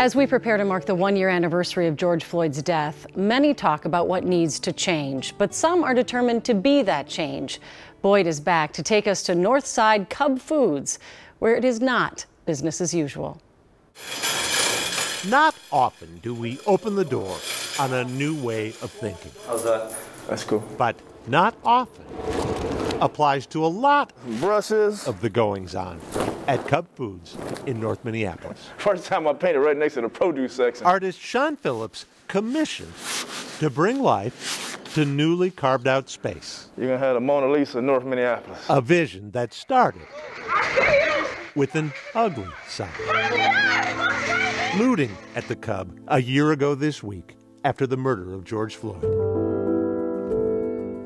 As we prepare to mark the one year anniversary of George Floyd's death, many talk about what needs to change, but some are determined to be that change. Boyd is back to take us to Northside Cub Foods, where it is not business as usual. Not often do we open the door on a new way of thinking. How's that? That's cool. But not often applies to a lot Brushes. of the goings on at Cub Foods in North Minneapolis. First time I painted right next to the produce section. Artist Sean Phillips commissioned to bring life to newly carved out space. You're gonna have the Mona Lisa in North Minneapolis. A vision that started with an ugly side. Looting at the Cub a year ago this week after the murder of George Floyd.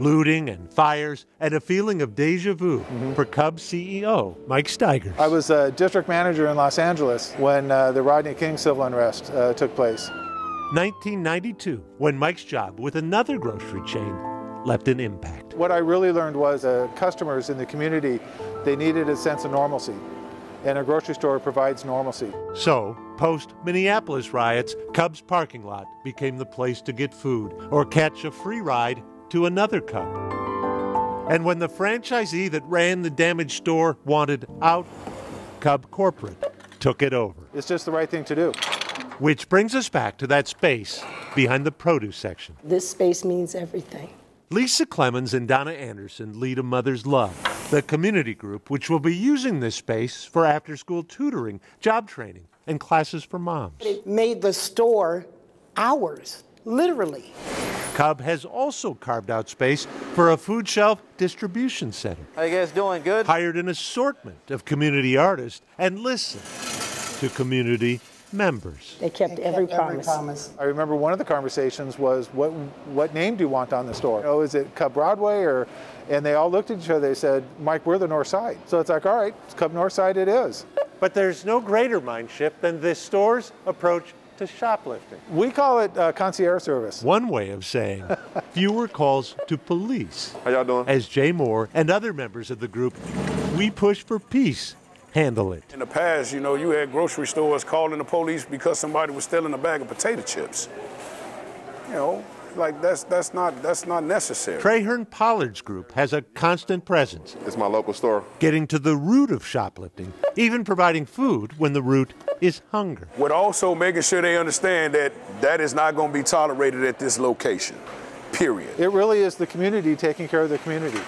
Looting and fires and a feeling of deja vu for Cubs CEO Mike Stigers. I was a district manager in Los Angeles when uh, the Rodney King civil unrest uh, took place. 1992, when Mike's job with another grocery chain left an impact. What I really learned was uh, customers in the community, they needed a sense of normalcy. And a grocery store provides normalcy. So, post Minneapolis riots, Cub's parking lot became the place to get food or catch a free ride to another Cub. And when the franchisee that ran the damaged store wanted out, Cub Corporate took it over. It's just the right thing to do. Which brings us back to that space behind the produce section. This space means everything. Lisa Clemons and Donna Anderson lead a Mother's Love, the community group which will be using this space for after school tutoring, job training, and classes for moms. It made the store ours, literally. Cub has also carved out space for a food shelf distribution center, How you guys doing? Good? hired an assortment of community artists, and listened to community members. They kept, every, promise. I remember one of the conversations was, what, what name do you want on the store? Oh, is it Cub Broadway or, and they all looked at each other, they said, Mike, we're the North Side. So it's like, all right, it's Cub North Side it is. But there's no greater mind shift than this store's approach to shoplifting. We call it uh, concierge service. One way of saying fewer calls to police. How y'all doing? As Jay Moore and other members of the group, we push for peace, handle it. In the past, you know, you had grocery stores calling the police because somebody was stealing a bag of potato chips. You know, like that's that's not that's not necessary. Trahern Pollard's group has a constant presence, It's my local store. getting to the root of shoplifting, even providing food when the root is hunger. With also making sure they understand that that is not going to be tolerated at this location. Period. It really is the community taking care of the community.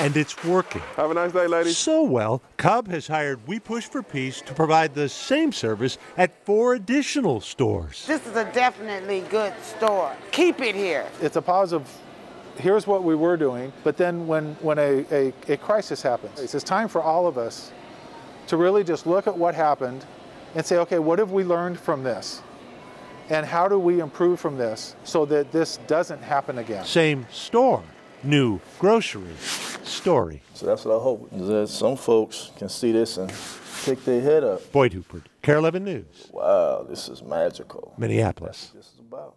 And it's working. Have a nice day, ladies. So well, Cub has hired We Push for Peace to provide the same service at four additional stores. This is a definitely good store. Keep it here. It's a positive, here's what we were doing, but then when, when a, a, a crisis happens, it's time for all of us to really just look at what happened and say, okay, what have we learned from this? And how do we improve from this so that this doesn't happen again? Same store, new grocery story. So that's what I hope, is that some folks can see this and pick their head up. Boyd Huppert, KARE 11 News, Wow, this is magical. Minneapolis. This is about.